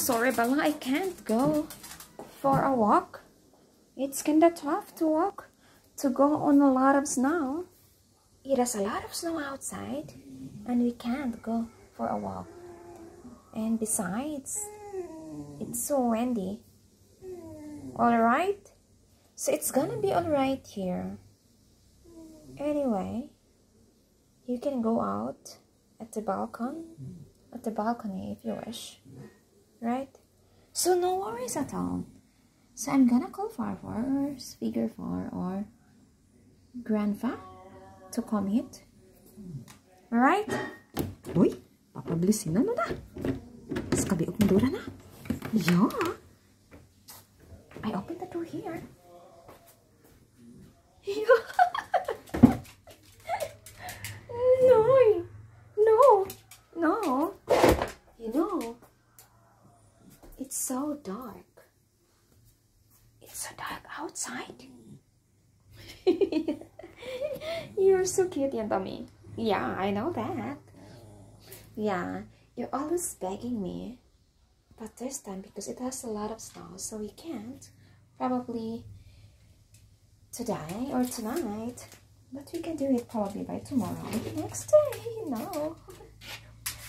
Sorry, Bella, I can't go for a walk. It's kinda tough to walk, to go on a lot of snow. It has a lot of snow outside, and we can't go for a walk. And besides, it's so windy. Alright? So it's gonna be alright here. Anyway, you can go out at the balcony, at the balcony if you wish, right? So no worries at all. So I'm gonna call Farfar or Figure Four or Grandpa to come hit. Alright? Uy, papabilisin na no na. Sa kabiok ng dura na. Yeah. I opened the door here. no, no, no. You know, it's so dark. It's so dark outside. You're so cute, Yantami. Yeah, I know that. Yeah, you're always begging me. But this time, because it has a lot of snow, so we can't. Probably today or tonight. But we can do it probably by tomorrow. Next day, you know.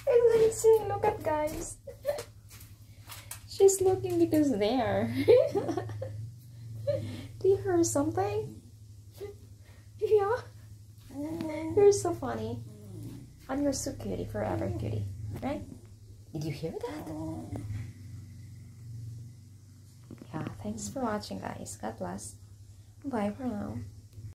And Lindsay, look at guys. She's looking because there. Do you hear something? Yeah. You're so funny. And you're so cutie forever, cutie. Right? Did you hear that? Yeah, thanks for watching guys. God bless. Bye for now.